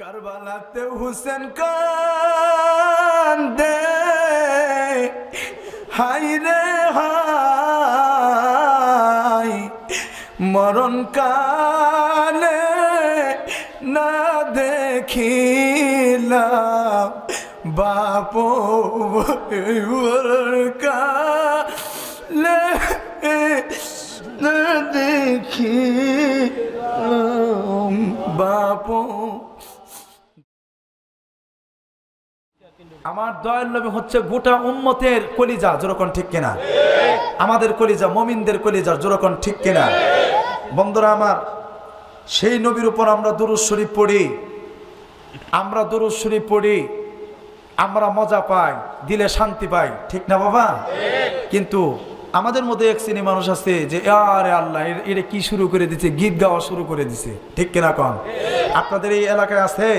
কারবালাতে হুসেন কান্দে। হাই রে হাই মরণ কালে না দেখিলাম। বাপ কালে না দেখিলাম। বাপ আমার দয়াল নবী হচ্ছে গোটা উম্মতের কলিজা যেরকম ঠিক কিনা? আমাদের কলিজা, মমিনদের কলিজা যেরকম ঠিক কিনা? বন্ধুরা আমার, সেই নবীর উপর আমরা দুরুজ শরীফ পড়ি। আমরা দুরুজ শরীফ পড়ি, আমরা মজা পাই, দিলে শান্তি পাই, ঠিক না বাবা? কিন্তু আমাদের মধ্যে এক শ্রেণি মানুষ আছে যে, আরে আল্লাহ এটা কি শুরু করে দিছে? গীত গাওয়া শুরু করে দিছে, ঠিক কিনা কন? আপনাদের এই এলাকায় আছে?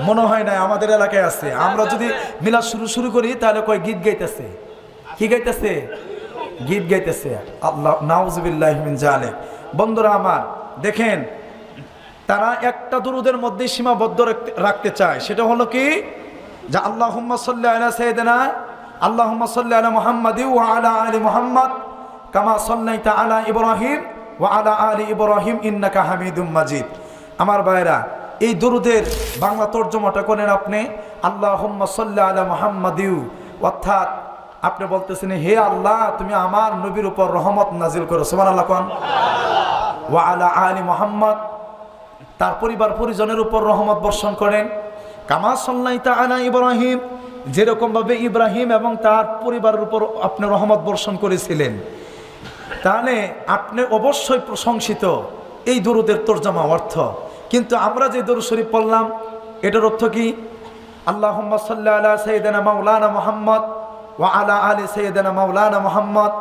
মনে হয় না আমাদের এলাকায় আছে। আমরা যদি মিলাদ শুরু শুরু করি, তাহলে কয় গীত গাইতেছে? কি গাইতেছে? গীত গাইতেছে। আল্লাহ, নাউজুবিল্লাহ মিন জালেক বন্ধুরা আমার, দেখেন, তারা একটা দুরুদের মধ্যে সীমাবদ্ধ রাখতে- চায়। সেটা হলো কি? যে আল্লাহ সাল্লি আলা সৈয়দনা আল্লাহ সাল্লি আলা মুহাম্মাদি আলা আলী মোহাম্মদ, কামা সাল্লাইতা আলা ইব্রাহিম ওয়া আলা আলি ইব্রাহিম ইন্নাকা হামিদুম মাজিদ। আমার ভাইরা এই দরুদের বাংলা তর্জমাটা করেন আপনি। আল্লাহ সাল্লি আলা মুহাম্মাদিউ। অর্থাৎ আপনি বলতেছেন, হে আল্লাহ, তুমি আমার নবীর উপর রহমত নাজিল করো। সুবহানাল্লাহ কোন? ওয়া আলা আলি মুহাম্মদ। তার পরিবার পরিজনের উপর রহমত বর্ষণ করেন। কামা সল্লাইতা আলা ইব্রাহিম। যেরকমভাবে ইব্রাহিম এবং তার পরিবারের উপর আপনি রহমত বর্ষণ করেছিলেন। তাহলে আপনি অবশ্যই প্রশংসিত। এই দরুদের তর্জমা অর্থ। কিন্তু আমরা যে দরুদ শরীফ পড়লাম এটার অর্থ কি? আল্লাহ সাল্লাহ আলা সৈয়দানা মাওলানা মোহাম্মদ ওয়া আলা আলী সৈয়দানা মাওলানা মোহাম্মদ।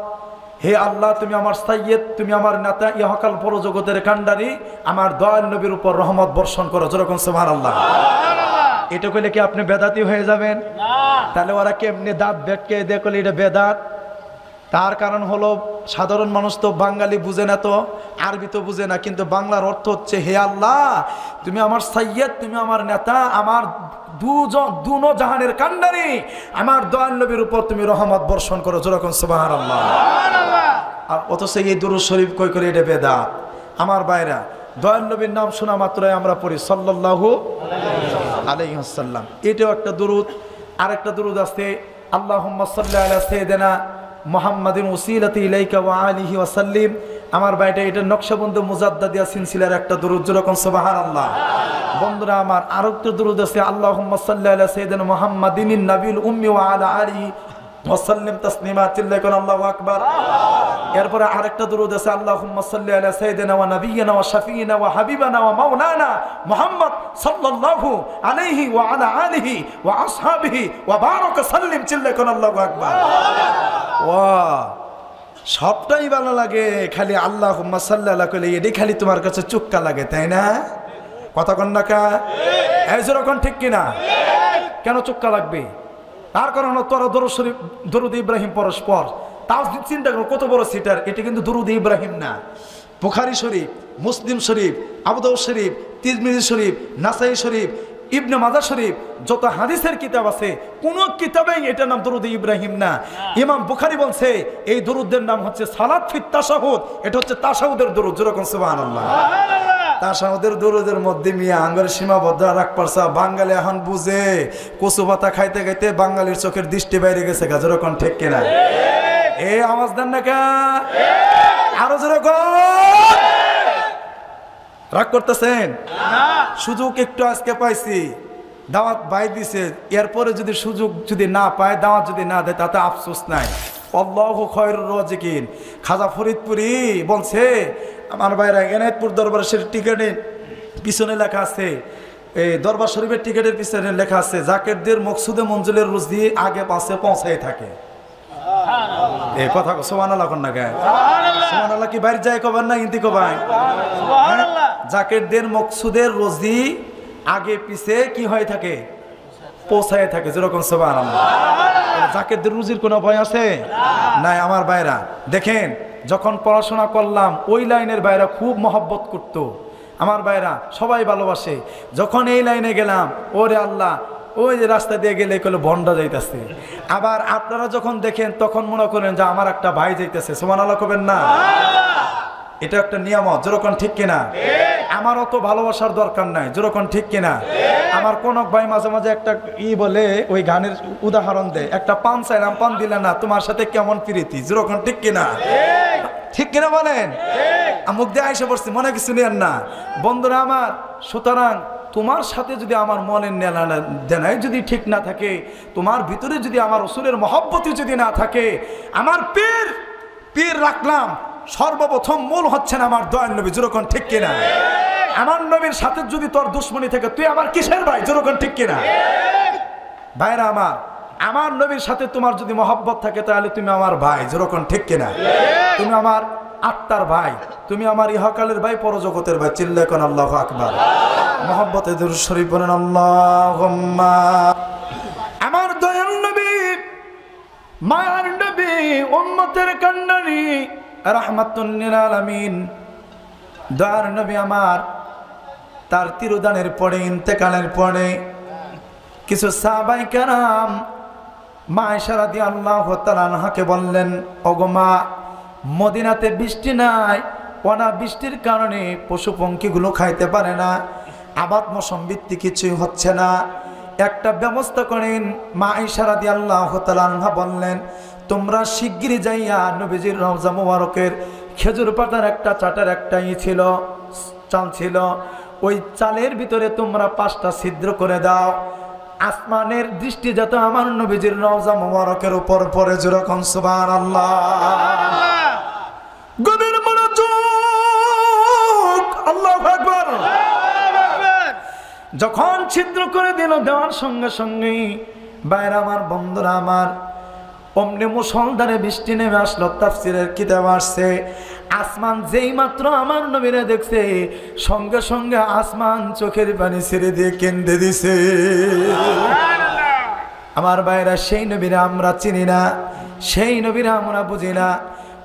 হে আল্লাহ তুমি আমার সাইয়েদ তুমি আমার নেতা ইহকাল পরজগতের কান্ডারি আমার দয়াল নবীর উপর রহমত বর্ষণ করো। যেরকম সোহান আল্লাহ এটা কইলে কি আপনি বেদাতি হয়ে যাবেন? তাহলে ওরা কেমনি দাঁত ব্যাগকে দেখলে এটা বেদাত? তার কারণ হলো সাধারণ মানুষ তো বাঙালি বুঝে না তো আরবি তো বুঝে না কিন্তু বাংলার অর্থ হচ্ছে হে আল্লাহ তুমি আমার সাইয়েদ তুমি আমার নেতা আমার দুজন দুনো জাহানের কান্ডারি আমার দয়াল নবীর উপর তুমি রহমত বর্ষণ করো। যেরকম সুবাহ আল্লাহ আর অথচ এই দুরুদ শরীফ কই করে এটা বেদাত? আমার বাইরা দয়াল নবীর নাম শোনা মাত্রই আমরা পড়ি সাল্লাল্লাহু আলাইহি ওয়াসাল্লাম। এটাও একটা দুরুদ। আরেকটা দুরুদ আছে আল্লাহুম্মা সাল্লি আলা সাইয়্যিদিনা মুহাম্মাদিন ওসিলাতি ইলাইকা ওয়া আলিহি ওয়াসাল্লিম আমার বাইটা এটা নকশবন্দ মুজাদ্দাদিয়া সিলসিলার একটা দুরুদ, যেরকম আল্লাহ বন্ধুরা, আমার আরেকটা দুরুদ আছে আল্লাহ সাল্লি আলা মোহাম্মদিন নাবিল উম্মি ওয়া আলা আলিহি ওয়াসাল্লিম তাসলিমা। চিল্লাইকুন আল্লাহ আকবার। এরপরে আরেকটা দুরুদ আছে, আল্লাহুম্মা সাল্লি আলা সাইয়্যিদিনা ওয়া নাবিয়িনা ওয়া শাফিয়িনা ওয়া হাবিবানা ওয়া মাওলানা মুহাম্মদ সাল্লাল্লাহু আলাইহি ওয়া আলা আলিহি ওয়া আসহাবিহি ওয়া বারাকা সাল্লিম চিল্লাইকুন আল্লাহু আকবার। ওয়া সবটাই ভালো লাগে, খালি আল্লাহুম্মা সাল্লি আলা কইলে এডি খালি তোমার কাছে চুক্কা লাগে, তাই না? কথা কন না কা? এই যেরকম ঠিক কিনা? কেন চুক্কা লাগবে? তার কারণ তোরা দরুদ শরীফ, দরুদ ইব্রাহিম পরস্পর। তাও চিন্তা করো কত বড় সিটার এটা কিন্তু দরুদ ইব্রাহিম না। বুখারি শরীফ মুসলিম শরীফ আবুদাউ শরীফ তিরমিজি শরীফ নাসাই শরীফ ইবনে মাজা শরীফ যত হাদিসের কিতাব আছে কোন কিতাবেই এটার নাম দরুদ ইব্রাহিম না। ইমাম বুখারি বলছে এই দরুদের নাম হচ্ছে সালাত ফিত তাসাহুদ এটা হচ্ছে তাসাহুদের দরুদ যেরকম সুবহানাল্লাহ। তাসাহুদের দরুদের মধ্যে মিয়া আঙ্গের সীমাবদ্ধ রাখ পারছা বাঙালি এখন বুঝে কচু পাতা খাইতে খাইতে বাঙালির চোখের দৃষ্টি বাইরে গেছে গা যেরকম ঠিক কিনা? এই আওয়াজ দেন না আরও যেরকম রাগ করতেছেন? সুযোগ একটু আজকে পাইছি। দাওয়াত বাই দিছে। এরপরে যদি সুযোগ যদি না পায় দাওয়াত যদি না দেয় তাতে আফসোস নাই। অল্লাহ খয়ের রজিকিন। খাজা ফরিদপুরি বলছে আমার বাইরে এনায়তপুর দরবার শরীফ টিকেটে পিছনে লেখা আছে এই দরবার শরীফের টিকেটের পিছনে লেখা আছে জাকেরদের মকসুদে মঞ্জুলের রুজি আগে পাশে পৌঁছাই থাকে। এই কথা সোমান আল্লাহ কন্যা গায় সোমান আল্লাহ কি বাইরে যায় কবার না হিন্দি কবাই জাকেরদের মকসুদের রোজি আগে পিছে কি হয়ে থাকে? পৌঁছায় থাকে যেরকম সোবান জাকেরদের রুজির কোনো ভয় আছে? নাই আমার বাইরা দেখেন যখন পড়াশোনা করলাম ওই লাইনের বাইরা খুব মহব্বত করতো। আমার ভাইরা সবাই ভালোবাসে। যখন এই লাইনে গেলাম ওরে আল্লাহ ওই যে রাস্তা দিয়ে গেলে কলে বন্ডা যাইতেছে। আবার আপনারা যখন দেখেন তখন মনে করেন যে আমার একটা ভাই যাইতেছে। সোমান আল্লাহ করবেন না এটা একটা নিয়ামত যেরকম ঠিক কিনা? আমার অত ভালোবাসার দরকার নাই যেরকম ঠিক কিনা? আমার কোন ভাই মাঝে মাঝে একটা ই বলে ওই গানের উদাহরণ দেয় একটা পান চাইলাম পান দিলে না তোমার সাথে কেমন প্রীতি? যেরকম ঠিক কিনা? ঠিক। কিনা বলেন? মুখ দিয়ে আইসে পড়ছি মনে কিছু নেন না। বন্ধুরা আমার সুতরাং তোমার সাথে যদি আমার মনের নেলা দেনাই যদি ঠিক না থাকে, তোমার ভিতরে যদি আমার অসুরের মহব্বতি যদি না থাকে, আমার পীর পীর রাখলাম, সর্বপ্রথম মূল হচ্ছেন আমার দয়াল নবী, যেরকম ঠিক কিনা? আমার নবীর সাথে যদি তোর দুশ্মনী থাকে, তুই আমার কিসের ভাই? যেরকম ঠিক কিনা? ভাইরা আমার আমার নবীর সাথে তোমার যদি মহব্বত থাকে, তাহলে তুমি আমার ভাই। যেরকম ঠিক কিনা? তুমি আমার আত্মার ভাই। তুমি আমার ইহকালের ভাই, পরজগতের ভাই। চিল্লে কোন আল্লাহ আকবার। মহব্বতে আল্লাহ আমার দয়াল নবী, মায়ার নবী, উম্মতের কান্ডারি রাহমাতুল্লিল আলামিন। দয়ার নবী আমার, তার তিরুদানের পরে, ইন্তেকালের পরে, কিছু সাহাবাই কারাম মা ইশারা দিয়ে আল্লাহ তালানহাকে বললেন অগমা মদিনাতে বৃষ্টি নাই অনা বৃষ্টির কারণে পশু পঙ্খিগুলো খাইতে পারে না, আবাদ মৌসুম কিছুই হচ্ছে না। একটা ব্যবস্থা করেন মা ইশারা দিয়ে আল্লাহ তালানহা বললেন, তোমরা শিগগিরই যাইয়া নবীজির রমজা মুবারকের খেজুর পাতার একটা, চাটার একটা ই ছিল, চাল ছিল, ওই চালের ভিতরে তোমরা পাঁচটা ছিদ্র করে দাও আসমানের দৃষ্টি যত আমার নবীজির রওজা মুবারকের উপর পরে যেরকম সুবান আল্লাহ গভীর আল্লাহ যখন ছিদ্র করে দিল দেওয়ার সঙ্গে সঙ্গে বাইরে আমার বন্ধুরা আমার অমনি মুসলধারে বৃষ্টি নেমে আসলো তাফসিরের কিতাব আসছে। আসমান যেই মাত্র আমার নবীরে দেখছে সঙ্গে সঙ্গে আসমান চোখের পানি ছেড়ে দিয়ে কেন্দ্রে দিছে। আমার বাইরা সেই নবীরা আমরা চিনি না সেই নবীরা আমরা বুঝি না।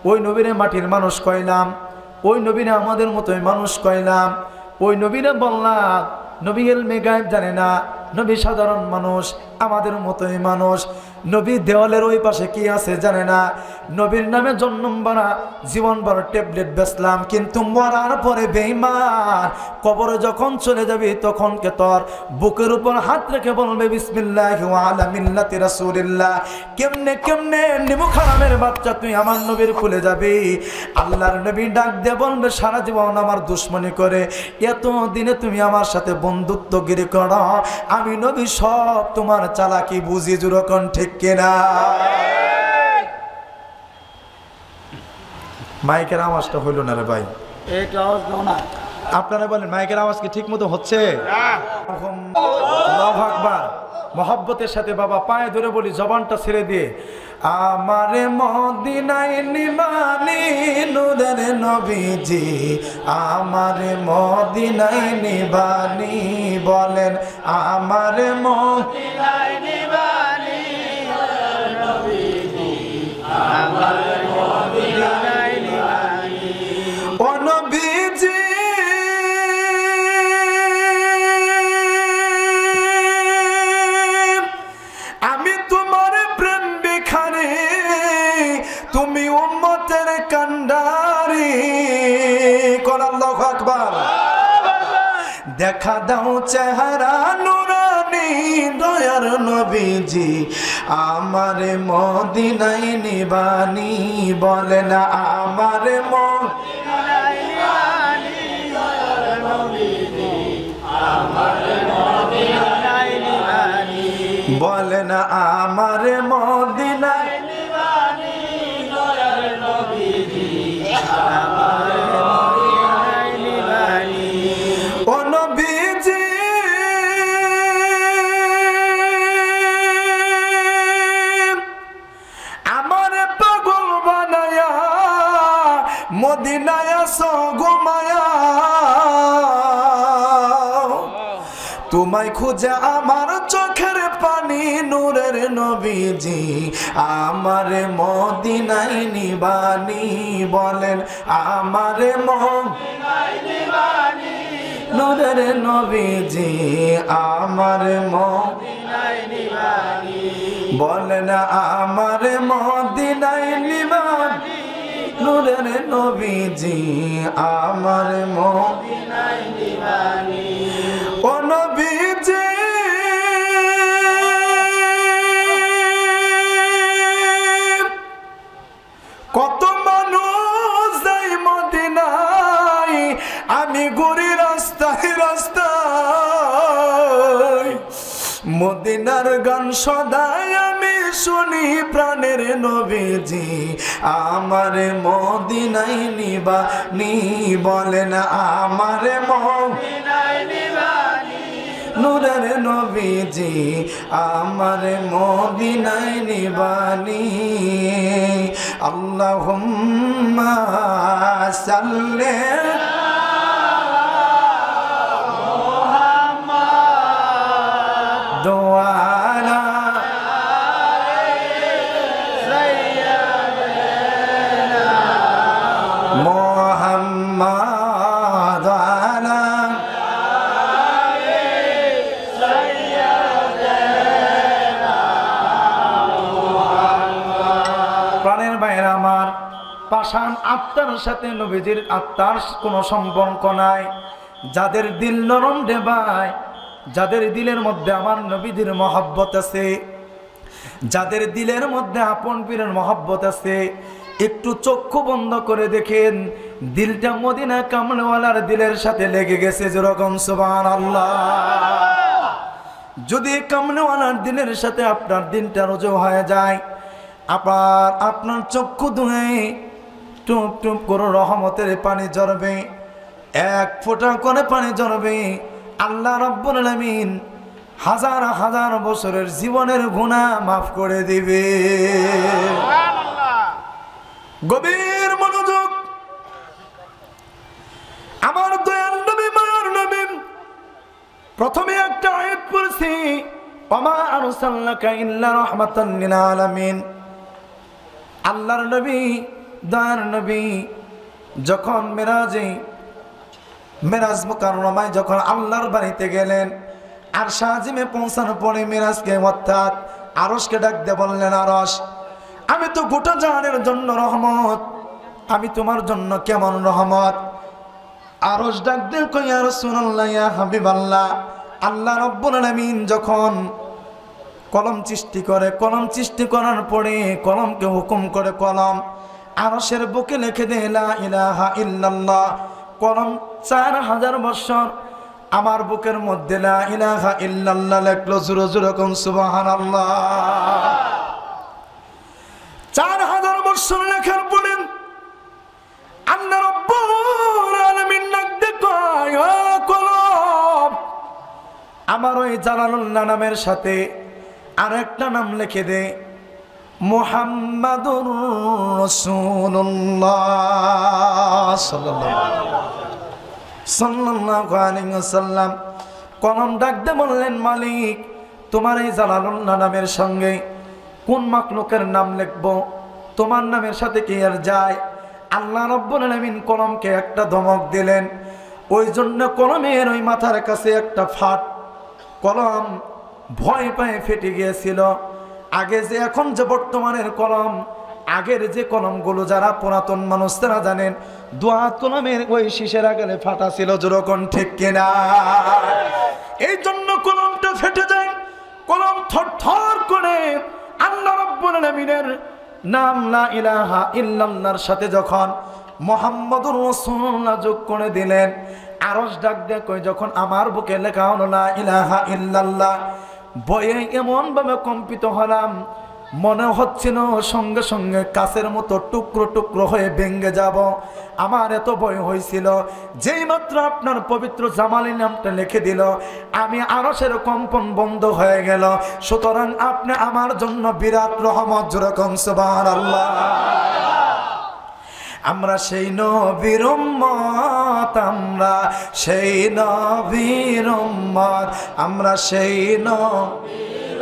ওই নবীরে মাটির মানুষ কইলাম ওই নবীরা আমাদের মতোই মানুষ কইলাম ওই নবীরা বললাম নবী এলমে গায়েব জানে না নবী সাধারণ মানুষ, আমাদের মতোই মানুষ। নবী দেওয়ালের ওই পাশে কি আছে জানে না? নবীর নামে জন্ম বানা, জীবন বড় ট্যাবলেট বেসলাম কিন্তু মরার পরে বেইমান কবরে যখন চলে যাবি তখন কে তোর বুকের উপর হাত রেখে বলবে, বিসমিল্লাহ আলা মিল্লাতি রাসূলিল্লাহ। কেমনে কেমনে নিমু খারামের বাচ্চা তুই আমার নবীর কুলে যাবি? আল্লাহর নবী ডাক দিয়ে বলবে, সারা জীবন আমার দুশ্মনী করে এত দিনে তুমি আমার সাথে বন্ধুত্বগিরি করো আমি নবী সব তোমার চালাকি বুঝি জুরকন ঠিক কিনা? মাইকের আওয়াজটা হইল না রে ভাই। আওয়াজ দাও না। আপনারা বলেন মাইকের আওয়াজ কি ঠিক মতো হচ্ছে আকবার। মহব্বতের সাথে বাবা পায়ে ধরে বলি, জবানটা ছেড়ে দিয়ে, আমারে মদিনায় নিবানি নুরের নবীজি, আমারে মদিনায় নিবানি বলেন, আমারে মদিনায় ও তুমি উম্মতের কান্ডারি। করাল্লাহ আকবার। দেখা দাও চেহারা নুরানি, দয়ার নবীজি। আমারে মদিনাই নিবানি বলে না, আমারে না, আমারে মদিনাই তোমায় খুঁজে আমার চোখের পানি, নূরের নবীজি। আমারে মদিনাই নিবানি বলেন, আমারে মদিনাই নিবানি। নূরের নবীজি, আমার মন বলেন, আমার মদিনাই নিবান। নূরের নবীজি, আমার মদিনাই ও নবীজি। কত মানুষ যাই মদিনাই আমি ঘুরি রাস্তায় রাস্তায়। মদিনার গান আমি শুনি প্রাণের নবীজি, আমার মদিনাই নিবা নি বলেন, আমার নূরের নবীজি, আমার মদিনায় নিবানি আল্লাহুম্মা সাল্লি সাথে নবীজির আত্মার কোনো সম্পর্ক নাই। যাদের দিল নরম ডেবায় যাদের দিলের মধ্যে আমার নবীজির মহব্বত আছে, যাদের দিলের মধ্যে আপন পীরের মহব্বত আছে, একটু চক্ষু বন্ধ করে দেখেন, দিলটা মদিনা কামলওয়ালার দিলের সাথে লেগে গেছে যেরকম সুবান আল্লাহ যদি কামলওয়ালার দিলের সাথে আপনার দিনটা রোজো হয়ে যায়, আবার আপনার চক্ষু ধুয়ে টুপ টুপ করে রহমতের পানি জড়বে এক ফোঁটা করে পানি জড়বে আল্লাহ রব্বুল আলামিন হাজার হাজার বছরের জীবনের গুণা মাফ করে দিবে। গভীর মনোযোগ। আমার দয়াল নবী মায়ার নবী প্রথমে একটা আয়াত পড়ছি ওমা আরসালনাকা ইল্লা রাহমাতান লিল আলামিন। আল্লাহর নবী দয়ার নবী, যখন মেরাজে, মেরাজ মুকাররমায় যখন আল্লাহর বাড়িতে গেলেন আর সাজিমে পৌঁছানোর পরে মেরাজকে অর্থাৎ আরসকে ডাক দিয়ে বললেন আরস আমি তো গোটা জাহানের জন্য রহমত। আমি তোমার জন্য কেমন রহমত? আরস কই আর সুনাল্লাহ ইয়া হাবিবাল্লাহ। আল্লাহ রব্বুল আলামিন যখন কলম সৃষ্টি করে, কলম সৃষ্টি করার পরে কলমকে হুকুম করে কলম আরসের বুকে লিখে দে ইলাহা ইল্লাল্লাহ। কলম চার হাজার বছর আমার বুকের মধ্যে ইল্লাল্লাহ জুরো চার হাজার বছর লেখার পরে দিয়ে আমার ওই জালালুল্লাহ নামের সাথে আর একটা নাম লিখে দে মোহাম্মদুর ওয়াসাল্লাম। কলম ডাক দিয়ে বললেন, মালিক, তোমার এই জালালুল্লাহ নামের সঙ্গে কোন মাকলুকের নাম লিখব? তোমার নামের সাথে কি আর যায়? আল্লাহ রব্বুল আলামিন কলমকে একটা ধমক দিলেন। ওই জন্য কলমের ওই মাথার কাছে একটা ফাট, কলম ভয় পায়ে ফেটে গিয়েছিল। আগে যে এখন যে বর্তমানের কলম, আগের যে কলমগুলো যারা পুরাতন মানুষ তারা জানেন দোয়া কলমের ওই শিশের আগে ফাটা ছিল যেরকম ঠিক কিনা? এই জন্য কলমটা ফেটে যায়, কলম থর থর করে আল্লাহ রব্বুল নাম লা ইলাহা ইল্লাল্লাহর সাথে যখন মোহাম্মদুর রাসূলুল্লাহ যোগ করে দিলেন, আরশ ডাক দিয়ে কই যখন আমার বুকে লেখা হলো লা ইলাহা ইল্লাল্লাহ বয়ে এমন ভাবে কম্পিত হলাম, মনে হচ্ছিল সঙ্গে সঙ্গে কাছের মতো টুকরো টুকরো হয়ে ভেঙ্গে যাব। আমার এত ভয় হয়েছিল, যেই মাত্র আপনার পবিত্র জামালি নামটা লিখে দিল, আমি আরও সেরকম বন্ধ হয়ে গেল। সুতরাং আপনি আমার জন্য বিরাট রহমত যেরকম সুবাহ আল্লাহ আমরা সেই নবীর উম্মত, আমরা সেই নবীর উম্মত, আমরা সেই নবীর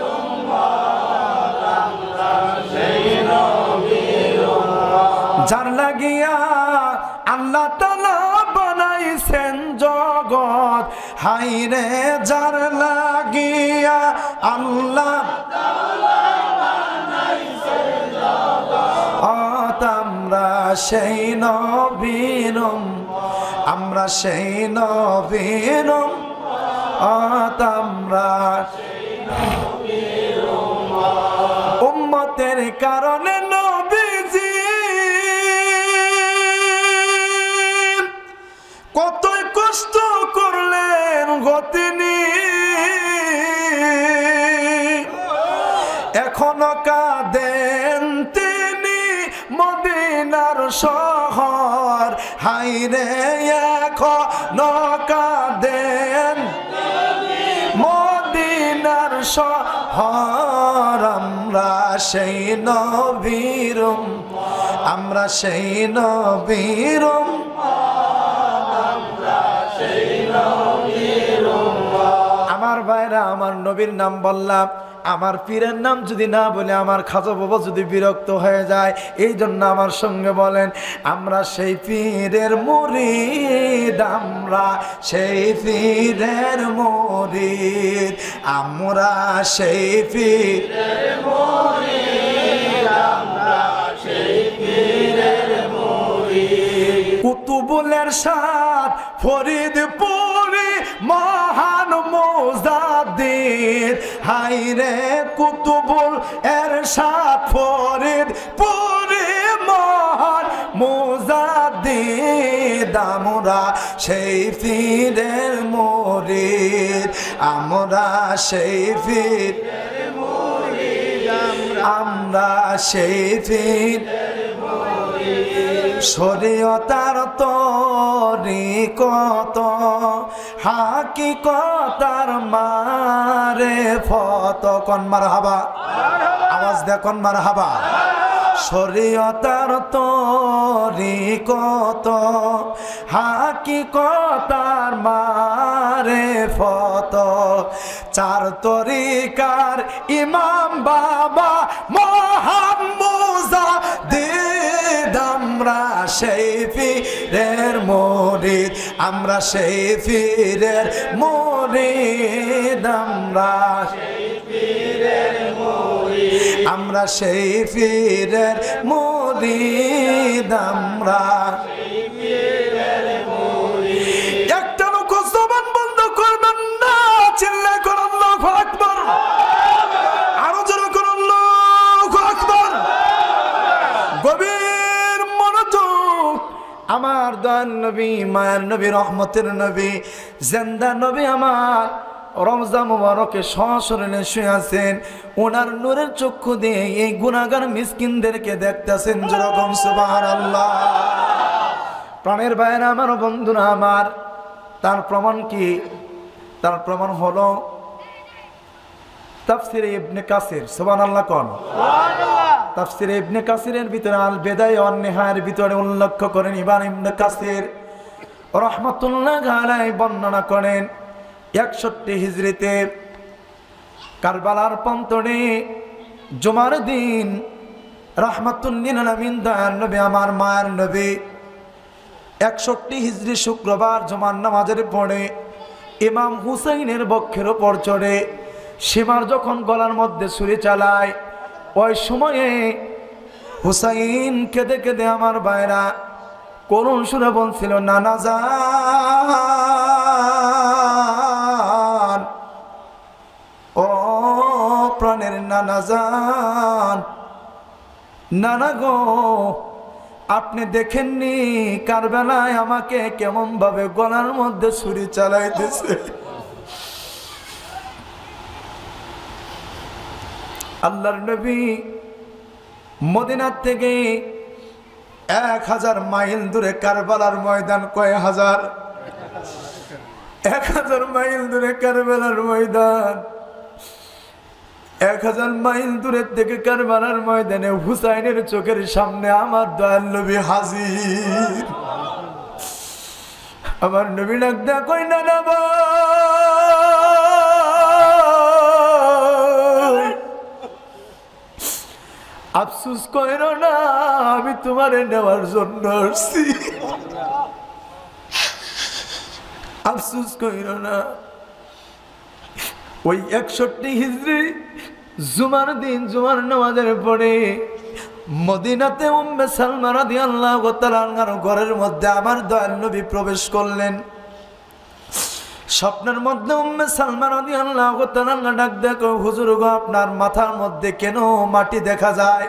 যার লাগিয়া আল্লাহ তালা বানাইছেন জগৎ হাইরে যার সেই নবীরম আমরা সেই নবীরম আমরা উম্মতের কারণে নবীজি। কতই কষ্ট করলেন গতিনি হাইরে এখনও কাঁদেন মদিনার শহর, আমরা সেই নবীরম আমরা সেই নবীরম আমার ভাইরা, আমার নবীর নাম বললাম আমার পীরের নাম যদি না বলে আমার খাজা বাবা যদি বিরক্ত হয়ে যায়, এই জন্য আমার সঙ্গে বলেন, আমরা সেই পীরের মুরিদ, আমরা সেই পীরের মুরিদ, আমরা সেই পীর কুতুবুলের সাথ ফরিদপুরি মোজাদ্দিদ হাইরে কুতুবুল এর সাথ ফরিদপুরি মহান মোজাদ্দিদ, আমরা সেই ফিরের মরিদ, আমরা সেই ফির আমরা সেই ফির শরীয়তার তরি কত, হাকিকতার মারে ফত। কন মার হাবা আওয়াজ দে কন মার হাবা শরীয়তার তরি কত, হাকিকতার মারে ফত। চার তরিকার ইমাম বাবা মহান সেই ফিরের মরিদ আমরা সেই ফিরের মরিদ আমরা আমরা সেই ফিরের মরিদ আমরা আমার নবী, মায়ের নবী, রহমতের নবী, জেন্দা নবী আমার রমজা মুবারকে সশরীরে শুয়ে আছেন। ওনার নূরের চক্ষু দিয়ে এই গুণাগার মিসকিনদেরকে দেখতেছেন যেরকম সুবাহান আল্লাহ প্রাণের বাইরে আমার, বন্ধুরা আমার, তার প্রমাণ কি? তার প্রমাণ হলো, তাফসিরে ইবনে কাসির সুবান আল্লাহ কন। তাফসিরে ইবনে কাসিরের ভিতরে আল বেদায় অন্যহায়ের ভিতরে উল্লেখ করেন ইবান ইবনে কাসির। রহমতুল্লাহ আলাই বর্ণনা করেন, একষট্টি হিজড়িতে কারবালার পন্তনে জুমার দিন রহমতুল্লিন নবী, আমার মায়ের নবী, একষট্টি হিজড়ি শুক্রবার জুমার নামাজের পড়ে ইমাম হুসাইনের বক্ষের ওপর চড়ে সীমার যখন গলার মধ্যে ছুরি চালায় ওই সময়ে হুসাইন কেঁদে কেঁদে আমার বাইরা করুণ সুরে বলছিল, নানা যান ও প্রাণের নানা যান নানা গো, আপনি দেখেননি কার বেলায় আমাকে কেমন ভাবে গলার মধ্যে ছুরি চালাইতেছে আল্লাহর নবী মদিনার থেকে এক হাজার মাইল দূরে কারবালার ময়দান কয় হাজার? এক হাজার মাইল দূরে কারবালার ময়দান। এক হাজার মাইল দূরের থেকে কারবালার ময়দানে হুসাইনের চোখের সামনে আমার দয়াল নবী হাজির। আমার নবী ডাক দেয়া কই না আফসুস কইর না, আমি তোমারে নেওয়ার জন্য আফসুস কইর না। ওই একষট্টি হিজড়ি জুমার দিন, জুমার নামাজের পরে মদিনাতে উম্মে সালমা রাদিয়াল্লাহু তাআলার ঘরের মধ্যে আমার দয়াল নবী প্রবেশ করলেন। স্বপ্নের মধ্যে উম্মে সালমা রাদিয়াল্লাহু তাআলা ডাক দেখো, হুজুর গো, আপনার মাথার মধ্যে কেন মাটি দেখা যায়?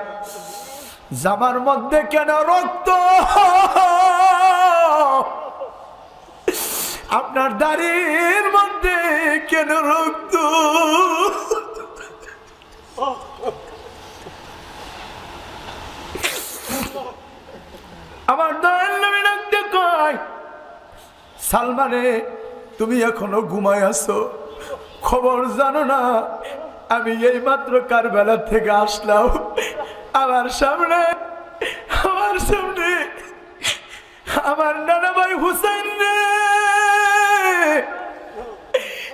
জামার মধ্যে কেন রক্ত? আপনার দাড়ির মধ্যে কেন রক্ত? আমার দয়াল নবী ডাকতে কয় সালমানে তুমি এখনও ঘুমায় আছো? খবর জানো না? আমি এই মাত্র কারবেলা থেকে আসলাম। আমার সামনে আমার সামনে, আমার নানা ভাই হুসেন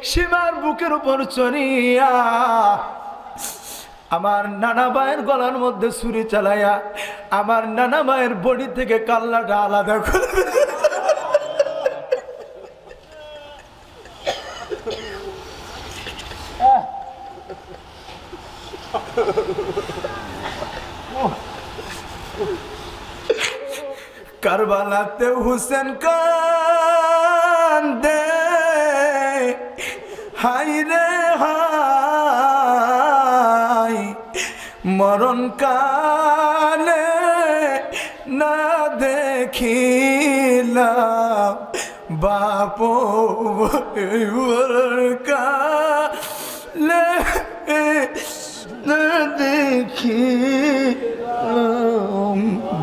সীমার বুকের উপর চড়িয়া আমার নানা ভাইয়ের গলার মধ্যে ছুরি চালাইয়া আমার নানা ভাইয়ের বডি থেকে কাল্লাটা আলাদা করে দিল। কারবালাতে হুসেন কান্দে হাই রে হাই মরণ কালে না দেখিলাম, বাপ কালে না দেখি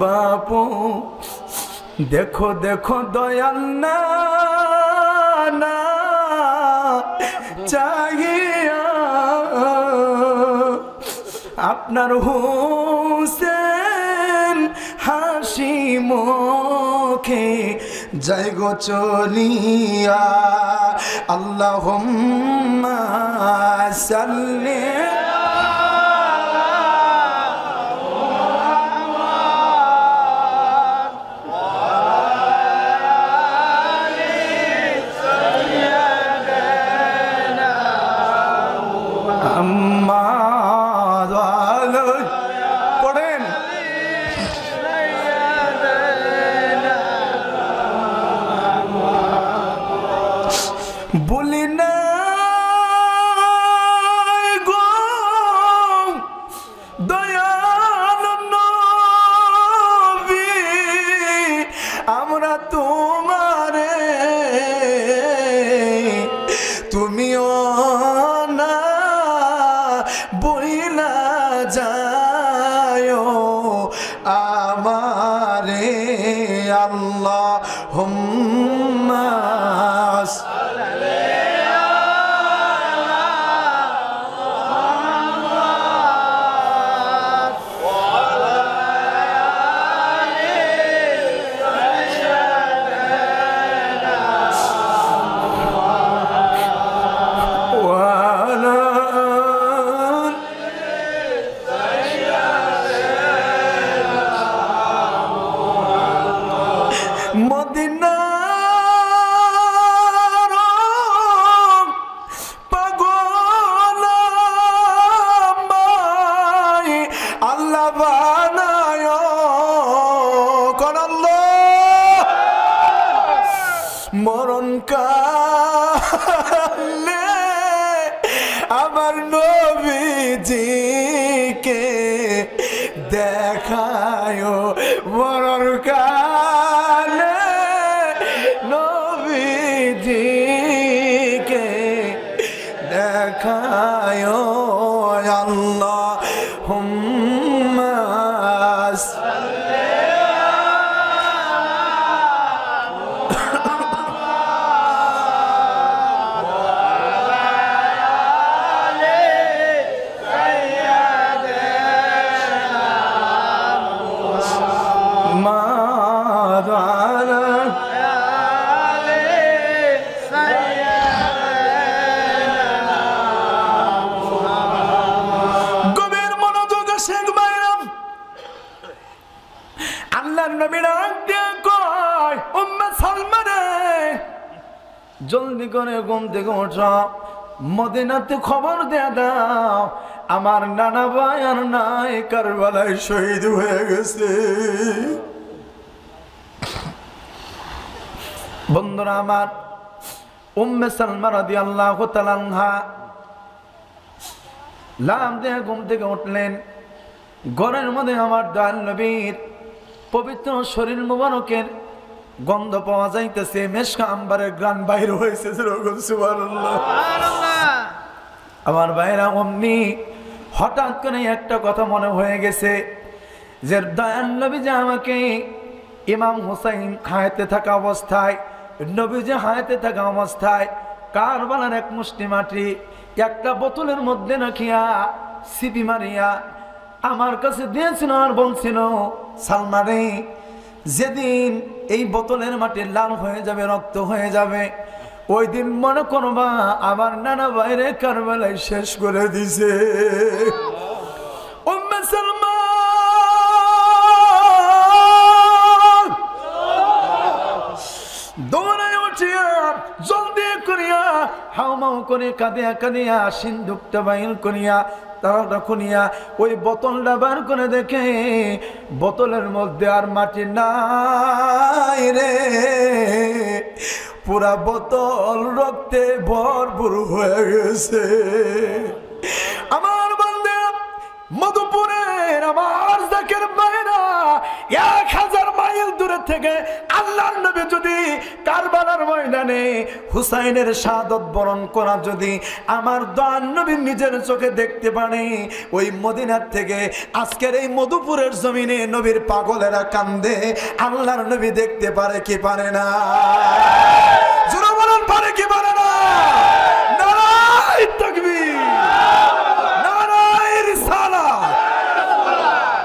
বাপু দেখো দেখো দয়াল না চাহিয়া আপনার হুসেন হাসি মুখে জয় গো চলিয়া আল্লাহ সাল্লি মদিনার মদিনাতে খবর দেয়া দাও, আমার নানা ভাই আর নাই কারবালায় শহীদ হয়ে গেছে। বন্ধুরা আমার, উম্মে সালমা রাদিয়াল্লাহু তাআলা আনহা লাম দিয়ে ঘুম থেকে উঠলেন। ঘরের মধ্যে আমার দয়াল নবীর পবিত্র শরীর মুবারকের গন্ধ পাওয়া যাইতেছে মেশকা আম্বারের গ্রান বাইর হয়েছে আমার ভাইরা অমনি হঠাৎ করে একটা কথা মনে হয়ে গেছে যে দয়াল নবী যে আমাকে ইমাম হুসাইন হায়াতে থাকা অবস্থায় নবী যে হায়াতে থাকা অবস্থায় কারবালার এক মুষ্টি মাটি একটা বোতলের মধ্যে রাখিয়া সিপি মারিয়া আমার কাছে দিয়েছিল আর বলছিল সালমারে যেদিন এই বোতলের মাটি লাল হয়ে যাবে, রক্ত হয়ে যাবে। ওই দিন মনে করবা, আমার নানা বাইরে কারবেলায় শেষ করে দিছে। করিয়া, হাউমাউ করে কাঁদিয়া কাঁদিয়া সিন্ধুকটা বাইর করিয়া, তারাটা খুনিয়া ওই বোতলটা বার করে দেখে, বোতলের মধ্যে আর মাটি নাই রে। পুরা বোতল রক্তে ভরপুর হয়ে গেছে। আমার বন্ধে মধুপুরের আমার জাকের বাইরা দূরে থেকে আল্লাহর নবী যদি কারবালার ময়দানে হুসাইনের শাহাদত বরণ করা যদি আমার দান নবী নিজের চোখে দেখতে পারে ওই মদিনার থেকে আজকের এই মধুপুরের জমিনে নবীর পাগলেরা কান্দে, আল্লাহর নবী দেখতে পারে কি পারে না? জোর বলুন, পারে কি পারে না নারায় তাকবীর নারায় রিসালাত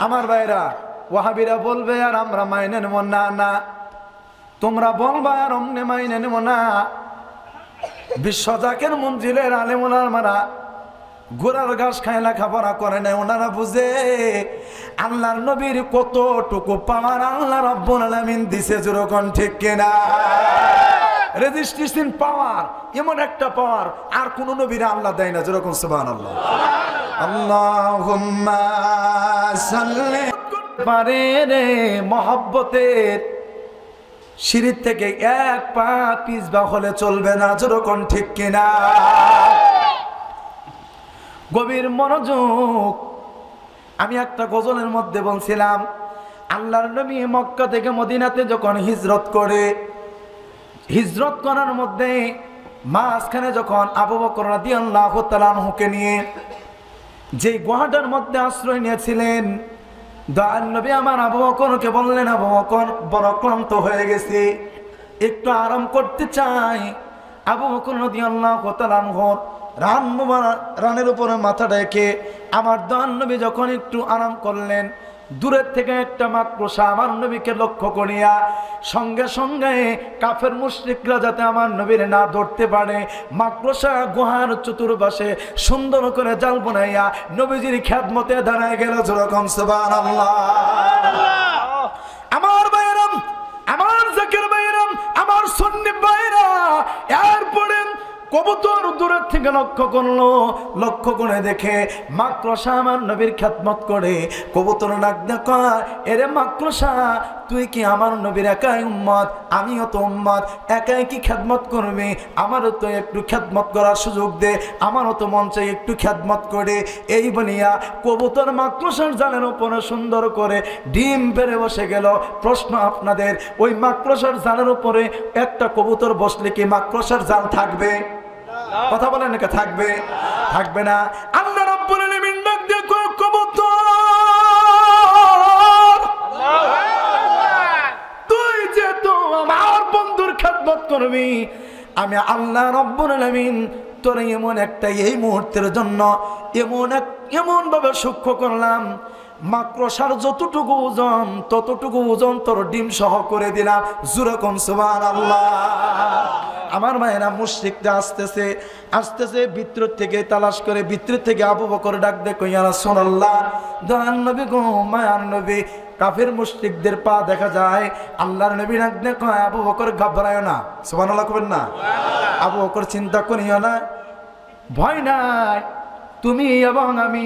আমার ভাইরা ওয়াহাবিরা বলবে, আর আমরা মাইনে নেব না না। তোমরা বলবা, আর অমনে মাইনে নেব না। বিশ্বজাকের মঞ্জিলের আলেমুলার মারা গোড়ার ঘাস খায়, লেখাপড়া করে না ওনারা বুঝে, আল্লাহর নবীর কতটুকু পাওয়ার আল্লাহ আলামিন দিছে যেরকম, ঠিক কিনা? রেজিস্ট্রেশন পাওয়ার, এমন একটা পাওয়ার, আর কোন নবীর আল্লাহ দেয় না যেরকম, সুবহানাল্লাহ। আল্লাহুম্মা সাল্লি পারে রে মহব্বতের সিঁড়ির থেকে এক পা পিছবা হলে চলবে না, যেরকম ঠিক কিনা। গভীর মনোযোগ। আমি একটা গজলের মধ্যে বলছিলাম, আল্লাহর নবী মক্কা থেকে মদিনাতে যখন হিজরত করে, হিজরত করার মধ্যে মাঝখানে যখন আবু বকর রাদিয়াল্লাহু তাআলাকে নিয়ে যে গুহাটার মধ্যে আশ্রয় নিয়েছিলেন দয়াল আমার আবু বকরকে বললেন, আবু বকর, বড় ক্লান্ত হয়ে গেছে। একটু আরাম করতে চাই। আবু আল্লাহ রাদিয়াল্লাহু তাআলার রান রানের উপরে মাথা ডেকে আমার দয়াল যখন একটু আরাম করলেন দূরের থেকে একটা মাকড়সা আমার নবীকে লক্ষ্য করিয়া সঙ্গে সঙ্গে কাফের মুশরিকরা যাতে আমার নবীর না ধরতে পারে, মাকড়সা গুহার চতুর্পাশে সুন্দর করে জাল বানাইয়া নবীজির খ্যাতমতে দাঁড়ায় গেল যেরকম সুবহানাল্লাহ। আমার বাইরাম আমার জাকির বাইরাম আমার সন্নি বাইরা এরপরে কবুতর দূরের থেকে লক্ষ্য করল। লক্ষ্য করে দেখে মাকড়সা আমার নবীর খ্যাতমত করে। কবুতর ডাক দেখা এরে মাকড়সা, তুই কি আমার নবীর একাই উম্মত? আমিও তো উম্মত। একাই কি খ্যাতমত করবি? আমারও তো একটু খ্যাতমত করার সুযোগ দে। আমারও তো চাই একটু খ্যাতমত করে। এই বলিয়া কবুতর মাকড়সার জালের উপরে সুন্দর করে ডিম পেরে বসে গেল। প্রশ্ন আপনাদের, ওই মাকড়সার জালের উপরে একটা কবুতর বসলে কি মাকড়সার জাল থাকবে? কথা বলেন নাকি? থাকবে থাকবে না। আল্লাহ রাব্বুল আলামিন ডাক দিয়ে কবুতর। তুই যে তো আমার বন্ধুর খেদমত করবি, আমি আল্লাহ রব্বুল আলামিন তোর এমন একটা এই মুহূর্তের জন্য এমন এক এমন ভাবে সূক্ষ্ম করলাম, মাকড়সার যতটুকু ওজন, ততটুকু ওজন তোর ডিম সহ করে দিলাম। জুরকম সুবান আল্লাহ আমার মায়েরা মুশ্রিকটা আসতেছে আসতেছে ভিতর থেকে তালাশ করে, ভিতর থেকে আবু বকর ডাক দেখো ইয়ারা সোনাল্লাহ দয়ান নবী গো, মায়ার নবী, কাফের মুশ্রিকদের পা দেখা যায়, আল্লাহর নবী ডাক দেখো আবু বকর ঘাবড়ায় না সুবান আল্লাহ করবেন না? আবু বকর চিন্তা করিও না, ভয় নাই, তুমি এবং আমি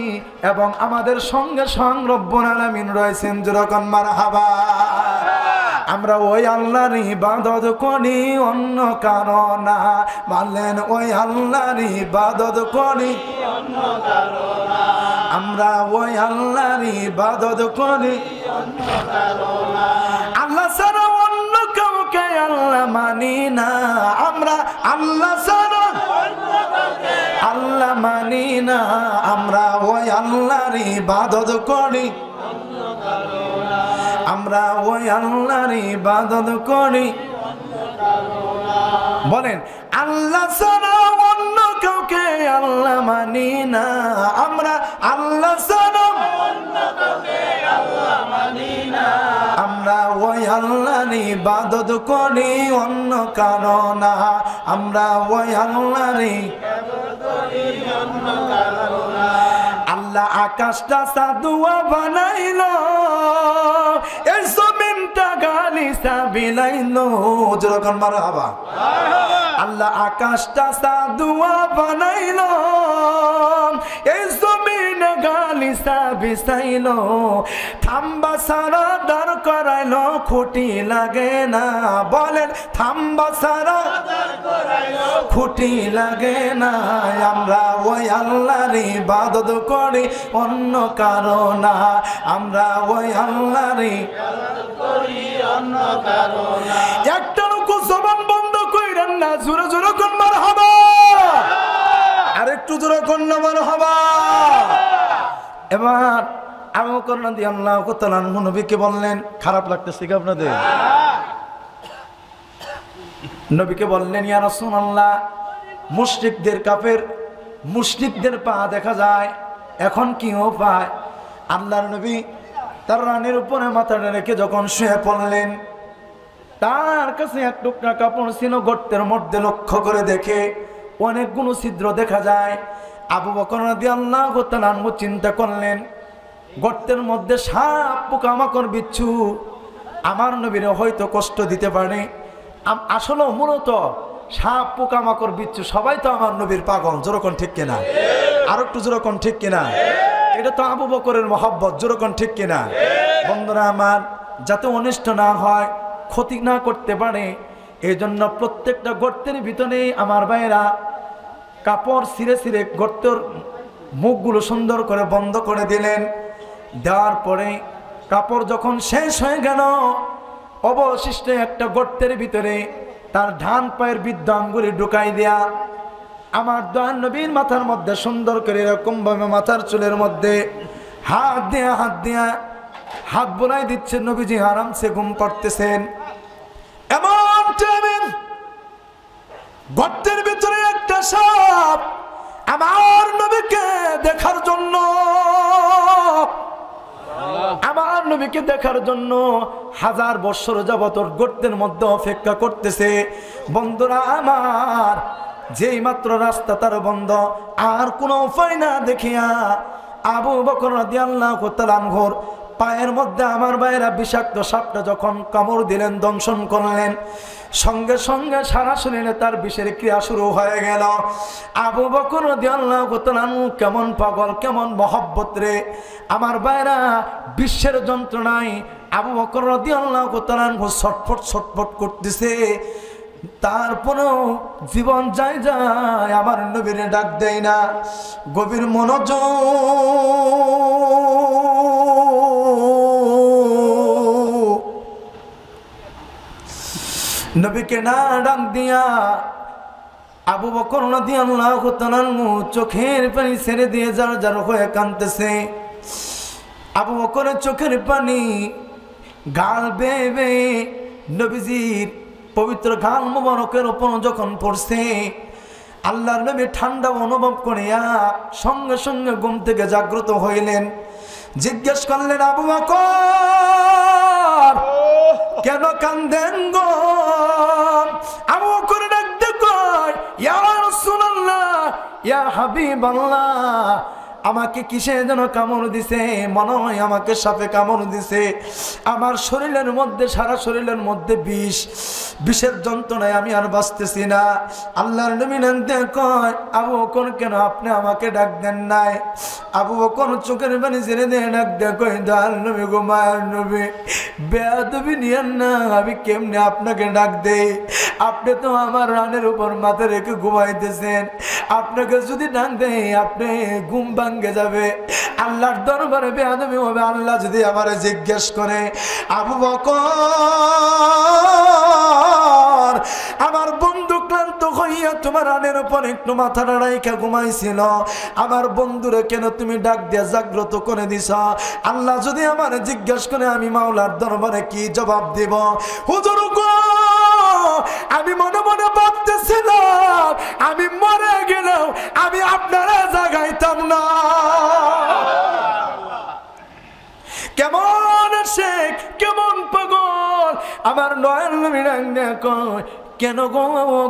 এবং আমাদের সঙ্গে সংরব্বন আলামিন রয়েছেন যেরকম মার হাবা আমরা ওই আল্লাহর ইবাদত করি, অন্য কারও না। মানলেন ওই আল্লাহর ইবাদত করি। আমরা ওই আল্লাহর ইবাদত করি। আল্লাহ ছাড়া অন্য কাউকে আল্লাহ মানি না। আমরা আল্লাহ ছাড়া আল্লাহ মানি না। আমরা ওই আল্লাহর ইবাদত করি। আমরা ওই আল্লাহর ইবাদত করি। বলেন, আল্লাহ ছাড়া অন্য কাউকে আল্লাহ মানি না। আমরা আল্লাহ ছাড়া আমরা ওই আল্লাহর ইবাদত করি, অন্য কারণ আমরা ওই আল্লাহর আল্লাহ আকাশটা সাদুয়া বানাইল এই জমিনটা গালিসা বিলাইল যেরকম মারা হবা আল্লাহ আকাশটা সাদুয়া বানাইল গালিসা বিছাইল, থাম্বা সারা দাঁড় করাইল, খুঁটি লাগে না। বলেন, থাম্বা সারা খুঁটি লাগে না। আমরা ওই আল্লাহর ইবাদত করি, অন্য কারণ আমরা ওই আল্লাহর একটা লোক জবান বন্ধ কইরেন না, জোরে জোরে কোন মার হবা আর একটু জোরে কোন মার হবা এবার আমি করোনা দিয়ে আল্লাহ কোতালান নবীকে বললেন, খারাপ লাগতেছে কি আপনাদের? নবীকে বললেন, ইয়া রাসূলুল্লাহ, মুশরিকদের কাফের, মুশরিকদের পা দেখা যায়, এখন কি পায় আল্লাহর নবী তার রানের উপরে মাথাটা রেখে যখন শুয়ে পড়লেন, তার কাছে এক টুকরা কাপড় ছিল, গর্তের মধ্যে লক্ষ্য করে দেখে অনেকগুলো ছিদ্র দেখা যায়। আবু বকর রাদিয়াল্লাহু তাআলা আনহু চিন্তা করলেন, গর্তের মধ্যে সাপ পোকামাকড় বিচ্ছু, আমার নবীরে হয়তো কষ্ট দিতে পারে। আসলে মূলত সাপ পোকামাকড় বিচ্ছু সবাই তো আমার নবীর পাগল যেরকম ঠিক কিনা? আর একটু যেরকম ঠিক কিনা? এটা তো আবু বকরের মহব্বত যেরকম ঠিক কিনা? বন্ধুরা আমার, যাতে অনিষ্ট না হয়, ক্ষতি না করতে পারে এই জন্য প্রত্যেকটা গর্তের ভিতরে আমার ভাইয়েরা কাপড় ছিঁড়ে ছিঁড়ে গর্তের মুখগুলো সুন্দর করে বন্ধ করে দিলেন। দেওয়ার পরে কাপড় যখন শেষ হয়ে গেল, অবশিষ্ট একটা গর্তের ভিতরে তার ধান পায়ের বৃদ্ধ আঙ্গুলি ঢুকাই দেয়া আমার দয়ান নবীর মাথার মধ্যে সুন্দর করে এরকম ভাবে মাথার চুলের মধ্যে হাত দেয়া হাত দেয়া হাত বোলাই দিচ্ছে নবীজি আরামসে ঘুম পড়তেছেন এমন গর্তের ভিতরে একটা সাপ আমার নবীকে দেখার জন্য। আমার নবীকে দেখার জন্য হাজার বছর যাবত গর্তের মধ্যে অপেক্ষা করতেছে। বন্ধুরা আমার, যেই মাত্র রাস্তা তার বন্ধ, আর কোনো উপায় না দেখিয়া আবু বকর রাদিয়াল্লাহু তাআলা আনহুর পায়ের মধ্যে আমার ভাইয়েরা বিষাক্ত সাপটা যখন কামড় দিলেন, দংশন করলেন, সঙ্গে সঙ্গে সারা শরীরে তার বিষের ক্রিয়া শুরু হয়ে গেল। আবু বকর আনহু কেমন পাগল, কেমন মহব্বত রে। আমার ভাইরা বিশ্বের যন্ত্রণায় আবু বকর আনহু ছটফট ছটফট করতেছে। তারপরেও জীবন যায় যায় আমার নবীরে ডাক দেয় না। গভীর মনোযোগ নবীকে না ডাক দিয়া আবু বকর নদী আল্লাহ চোখের পানি ছেড়ে দিয়ে যার যার হয়ে কানতেছে আবু বকরের চোখের পানি গাল বেয়ে বেয়ে নবীজির পবিত্র গাল মুবারকের ওপর যখন পড়ছে আল্লাহর নবী ঠান্ডা অনুভব করিয়া সঙ্গে সঙ্গে ঘুম থেকে জাগ্রত হইলেন। জিজ্ঞেস করলেন আবু বকর কেন কান্দেন গো? ইয়া রাসূলুল্লাহ ইয়া হাবিবাল্লাহ আমাকে কিসে যেন কামড় দিছে? মনে হয় আমাকে সাপে কামড় দিছে। আমার শরীরের মধ্যে, সারা শরীরের মধ্যে বিষ। বিষের যন্ত্রণায় আমি আর বাঁচতেছি না। আল্লাহর নবী নানতে কয় আবু কোন কেন আপনি আমাকে ডাক দেন নাই? আবু কোন চোখের পানি ছেড়ে দিয়ে ডাক দেয় দয়াল নবী গো মায়ের নবী, বেয়াদবি নিয়েন না, আমি কেমনে আপনাকে ডাক দেই? আপনি তো আমার রানের উপর মাথা রেখে ঘুমাইতেছেন। আপনাকে যদি ডাক দেয় আপনি ঘুম ভাঙ্গে যাবে। আল্লাহর দরবারে বেয়াদবি হবে। আল্লাহ যদি আমার জিজ্ঞেস করে, আবু বকর, আমার বন্ধু ক্লান্ত হইয়া তোমার রানের উপর একটু মাথা রাইখা ঘুমাইছিল। আমার বন্ধুরে কেন তুমি ডাক দিয়া জাগ্রত করে দিছ? আল্লাহ যদি আমার জিজ্ঞেস করে, আমি মাওলার দরবারে কি জবাব দেব? হুজুর গো আমি মনে মনে ভাবতেছিলাম, আমি মরে গেলেও আমি আপনারা জাগাইতাম না। কেমন শেখ কেমন পাগল। আমার নয়ন মিরাঙ্গা কয় কেন গো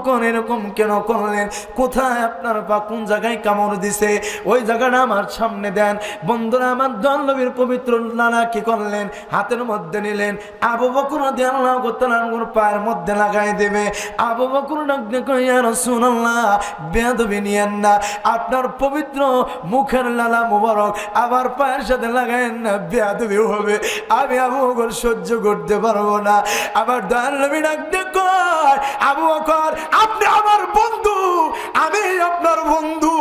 কোন এরকম কেন করলেন? কোথায় আপনার পা কোন জায়গায় কামড় দিছে? ওই জায়গাটা আমার সামনে দেন। বন্ধুরা, আমার দণ্ডবীর পবিত্র নানা কি করলেন? হাতের মধ্যে নিলেন। আবু বকুর আল্লাহ গোত্তালার পায়ের মধ্যে লাগাই দেবে। আবু বকুর ডাকতে কইয়া রসুল্লাহ বেদবি নিয়েন না। আপনার পবিত্র মুখের লালা মুবারক আবার পায়ের সাথে লাগায়েন না বেদবি হবে। আমি আবু বকর সহ্য করতে পারব না। আবার দয়াল নবী কয় আবু বকর আপনি আমার বন্ধু আমি আপনার বন্ধু।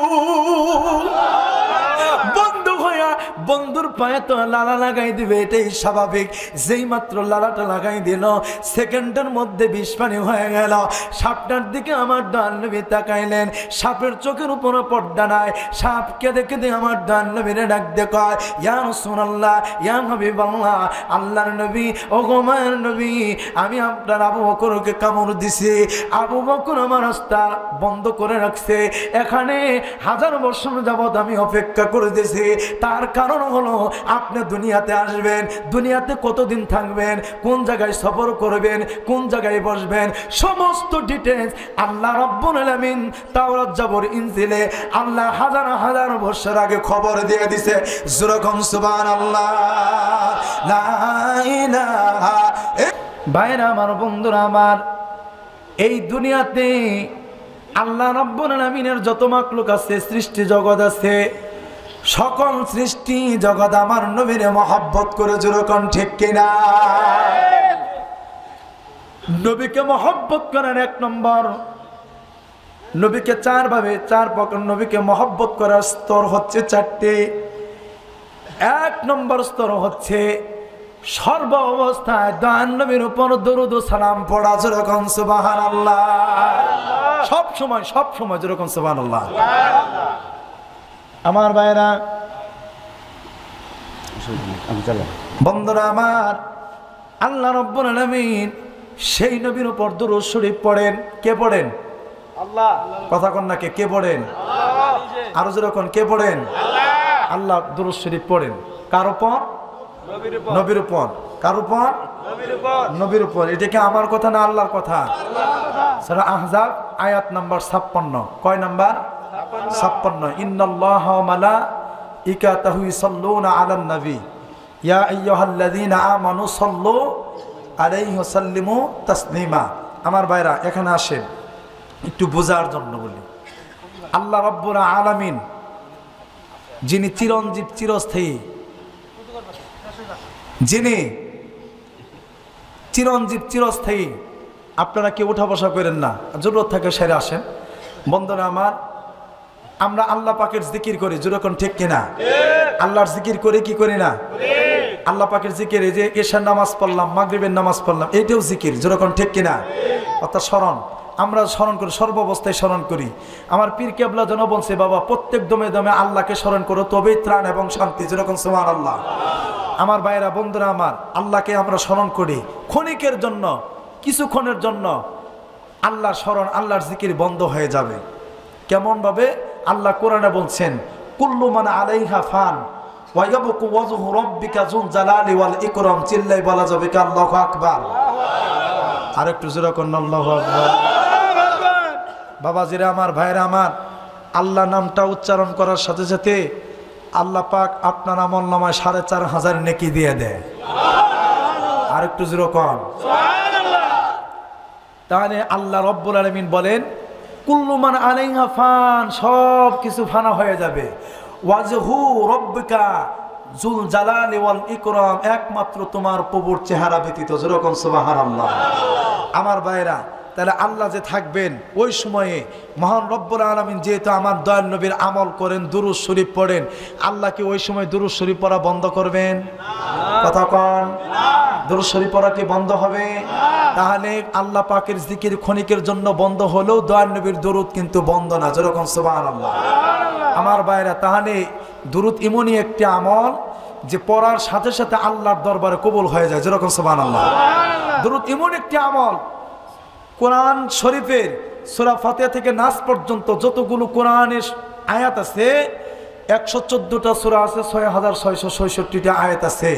বন্ধুর পায়ে তো লালা লাগাই দিবে, এটাই স্বাভাবিক। যেই মাত্র লালাটা লাগাই দিল, সেকেন্ডের মধ্যে বিষ পানি হয়ে গেল। সাপটার দিকে আমার ডান নবী তাকাইলেন। সাপের চোখের উপরে পর্দা নাই। সাপ কেঁদে কেঁদে আমার ডান নবীরে ডাক দেখায় ইয়া রসুল্লাহ ইয়া নবী বাংলা আল্লাহর নবী ও গোমায়ের নবী, আমি আপনার আবু বকরকে কামড় দিছি। আবু বকর আমার রাস্তা বন্ধ করে রাখছে। এখানে হাজার বছর যাবৎ আমি অপেক্ষা করে দিয়েছি তার কারণ হলো। আপনি দুনিয়াতে আসবেন, দুনিয়াতে কতদিন থাকবেন, কোন জায়গায় সফর করবেন, কোন জায়গায় বসবেন, সমস্ত ডিটেলস আল্লাহ রব্বুল আলামিন তাওরাত জাবর ইনজিলে আল্লাহ হাজার হাজার বছর আগে খবর দিয়ে দিছে। যেরকম সুবহানাল্লাহ। লা ইলাহা বাইরে আমার, বন্ধুরা আমার, এই দুনিয়াতে আল্লাহ রব্বুল আলামিনের যত মাকলুক আছে, সৃষ্টি জগৎ আছে সকল সৃষ্টি জগৎ আমার নবীরে মহব্বত করে যেরকম ঠিক কিনা? নবীকে মহব্বত করেন এক নম্বর, নবীকে চার ভাবে, চার প্রকার নবীকে মহব্বত করার স্তর হচ্ছে চারটে। এক নম্বর স্তর হচ্ছে সর্ব অবস্থায় দান নবীর উপর দরুদ সালাম পড়া যেরকম সুবাহান আল্লাহ সব সময় সব সময় যেরকম সুবাহান আল্লাহ আমার ভাইরা বন্ধুরা আমার আল্লাহ রব্বুল আলামিন সেই নবীর উপর দরুদ শরীফ পড়েন। কে পড়েন? আল্লাহ। কথা কন নাকি কে পড়েন? আরও যেরকম কে পড়েন? আল্লাহ। দরুদ শরীফ পড়েন। কার উপর? নবীর উপর। কার উপর? নবীর উপর। নবীর উপর। এটা কি আমার কথা না আল্লাহর কথা? সেটা আহজাব আয়াত নাম্বার ছাপ্পান্ন। কয় নাম্বার? ছাপ্পান্ন, ইন্নাল্লাহ মালা ইকা তাহু সাল্লুনা আলান নবী। ইয়া আইয়ুহাল্লাযীনা আমানু সাল্লু আলাইহি ওয়াসাল্লিমু তাসলিমা। আমার ভাইরা, এখানে আসেন, একটু বোঝার জন্য বলি। আল্লাহ রব্বুল আলামিন, যিনি চিরঞ্জীব, চিরস্থায়ী, যিনি চিরঞ্জীব, চিরস্থায়ী, আপনারা কেউ উঠা বসা করেন না। জরুরত থাকে সেরে আসেন। বন্ধুরা আমার আমরা আল্লাহ পাকের জিকির করি যেরকম ঠিক কিনা? আল্লাহর জিকির করে কি করি না? আল্লাহ পাকের জিকির, এই যে এশার নামাজ পড়লাম, মাগরিবের নামাজ পড়লাম এইটাও জিকির যেরকম ঠিক কিনা? অর্থাৎ স্মরণ, আমরা স্মরণ করি, সর্বাবস্থায় স্মরণ করি। আমার পীর কেবলা যেন বলছে, বাবা, প্রত্যেক দমে দমে আল্লাহকে স্মরণ করো, তবেই ত্রাণ এবং শান্তি। যেরকম সোমান আল্লাহ আমার ভাইরা বন্ধুরা আমার, আল্লাহকে আমরা স্মরণ করি, ক্ষণিকের জন্য, কিছুক্ষণের জন্য, আল্লাহর স্মরণ, আল্লাহর জিকির বন্ধ হয়ে যাবে। কেমন ভাবে আল্লাহ কোরআনে বলছেন কুল্লু মান আলাইহা ফান ওয়াইয়াবকু ওয়াজহু রাব্বিকা যুল জালালি ওয়াল ইকরাম চিল্লাই বলা যাবে কি আল্লাহু আকবার? আরেকটু জোরে কোন আল্লাহু আকবার বাবাজিরা আমার ভাইরা আমার আল্লাহ নামটা উচ্চারণ করার সাথে সাথে আল্লাহ পাক আপনার আমল নামায় সাড়ে চার হাজার নেকি দিয়ে দেয়। আর একটু জিরো কম তাহলে আল্লাহ রব্বুল আলমিন বলেন কুল্লুমান আলাইহা ফান, সব কিছু ফানা হয়ে যাবে। ওয়াজহু রব্বিকা জুল জালালি ওয়াল ইকরাম, একমাত্র তোমার প্রভুর চেহারা ব্যতীত, যেরকম সুবহানাল্লাহ। আমার ভাইরা, তাহলে আল্লাহ যে থাকবেন, ওই সময়ে মহান রব্বুল আলমিন যেহেতু আমার দয়াল নবীর আমল করেন দুরুজ শরীফ পড়েন, আল্লাহ কি ওই সময় দুরুজ শরীফ পড়া বন্ধ করবেন? কথা কন। দুরুজ শরীফ পড়া কি বন্ধ হবে? তাহলে আল্লাহ পাকের জিকির ক্ষণিকের জন্য বন্ধ হলেও দয়াল নবীর দুরুদ কিন্তু বন্ধ না যেরকম সুবাহ আল্লাহ আমার বাইরা তাহলে দুরুদ এমনই একটি আমল যে পড়ার সাথে সাথে আল্লাহর দরবারে কবুল হয়ে যায় যেরকম সুবাহ আল্লাহ দুরুদ এমন একটি আমল কোরআন শরীফের সুরা ফাতিহা থেকে নাস পর্যন্ত যতগুলো কোরআনের আয়াত আছে একশো চোদ্দোটা সুরা আছে ছয় হাজার ছয়শো ছয়ষট্টিটা আয়াত আছে।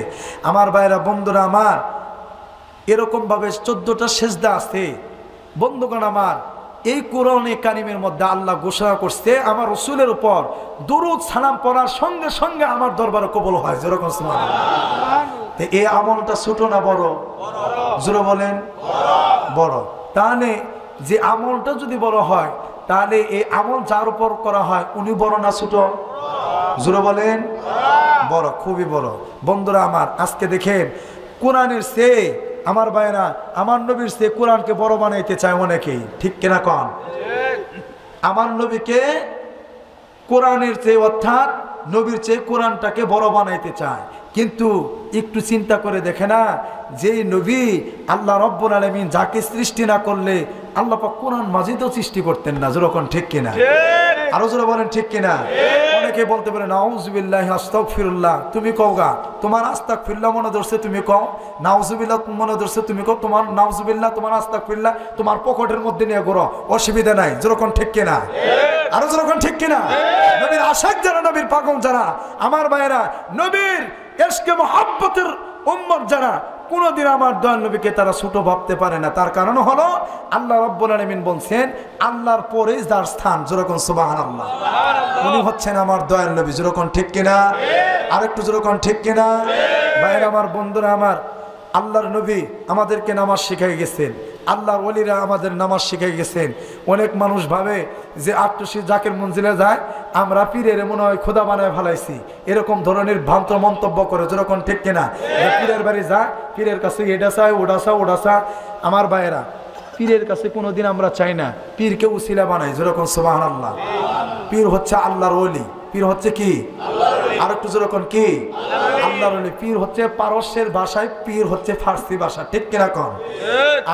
আমার ভাইরা, বন্ধুরা আমার, এরকমভাবে চোদ্দোটা সেজদা আছে। বন্ধুগণ আমার, এই কোরআনে কারিমের মধ্যে আল্লাহ ঘোষণা করছে, আমার রসুলের উপর দুরুদ সালাম পড়ার সঙ্গে সঙ্গে আমার দরবারে কবল হয়। যেরকম এই আমলটা ছোট না বড়? জোরে বলেন। বড়। তাহলে যে আমলটা যদি বড় হয়, তাহলে এই আমল যার উপর করা হয়, উনি বড় না ছোট? জোরে বলেন। বড় খুবই বড়। বন্ধুরা আমার আজকে দেখেন কোরআনের সে আমার ভাইরা আমার নবীর সে কোরআনকে বড় বানাইতে চায় অনেকেই। ঠিক কিনা কন? আমার নবীকে কোরআনের চেয়ে অর্থাৎ নবীর চেয়ে কোরআনটাকে বড় বানাইতে চায়। কিন্তু একটু চিন্তা করে দেখে না যে নবী আল্লাহ রব্বুল আলমিন যাকে সৃষ্টি না করলে আল্লাহ কোরআন মাজিদও সৃষ্টি করতেন না। যেরকম ঠিক কিনা? আরও যারা বলেন ঠিক কিনা? অনেকে বলতে পারে নাউজুবিল্লাহ আস্তাগফিরুল্লাহ। তুমি কও গা তোমার আস্তাগফিরুল্লাহ মনে ধরছে তুমি কও। নাউজুবিল্লাহ মনে ধরছে তুমি কও। তোমার নাউজুবিল্লাহ তোমার আস্তাগফিরুল্লাহ তোমার পকেটের মধ্যে নিয়ে ঘোরো অসুবিধা নাই। যেরকম ঠিক কিনা? আরও যেরকম ঠিক কিনা? নবীর আশাক যারা নবীর পাগল যারা আমার ভাইয়েরা নবীর এসকে মহাব্বতের উম্মত যারা কোনোদিন আমার দয়াল নবীকে তারা ছোট ভাবতে পারে না। তার কারণ হলো, আল্লাহ রব্বুল আলমিন বলছেন, আল্লাহর পরে যার স্থান, যেরকম সুবাহান আল্লাহ উনি হচ্ছেন আমার দয়াল নবী, যেরকম ঠিক কিনা? আরেকটু যেরকম ঠিক কিনা? বাইরে আমার বন্ধুরা, আমার আল্লাহর নবী আমাদেরকে নামাজ শিখাই গেছেন। আল্লাহর ওলিরা আমাদের নামাজ শিখে গেছেন। অনেক মানুষ ভাবে যে আটটুসি জাকের মঞ্জিলে যায়, আমরা পীরের মনে হয় খোদা বানায় ফেলাইছি। এরকম ধরনের ভ্রান্ত মন্তব্য করে, যেরকম ঠিক কিনা? পীরের বাড়ি যা, পীরের কাছে এটা চায় ওডাসা চা আমার ভাইয়েরা, পীরের কাছে কোনোদিন আমরা চাই না, পীরকে উসিলা বানাই, যেরকম সোবাহান আল্লাহ পীর হচ্ছে আল্লাহর ওলি। পীর হচ্ছে কি? আর একটু যেরকম কি? আল্লাহর ওলি পীর হচ্ছে পারস্যের ভাষায়, পীর হচ্ছে ফার্সি ভাষা, ঠিক কন